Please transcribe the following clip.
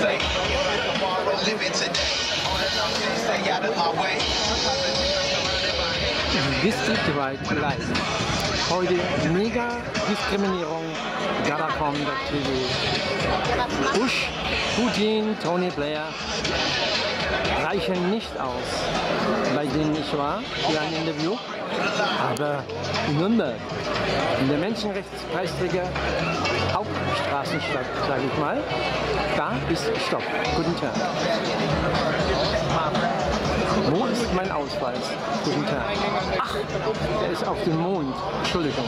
say, tomorrow living today. All that I'm saying, out of my way. Distriktweit live. Heute mega Diskriminierung. Gadacom, TV. Bush, Putin, Tony Blair reichen nicht aus, bei denen ich war für ein Interview. Aber in Nürnberg, in der Menschenrechtspreisträger, auch Hauptstraßenstadt, sage ich mal, da ist Stopp. Guten Tag. Wo ist mein Ausweis? Guten Tag. Ach, der ist auf dem Mond. Entschuldigung.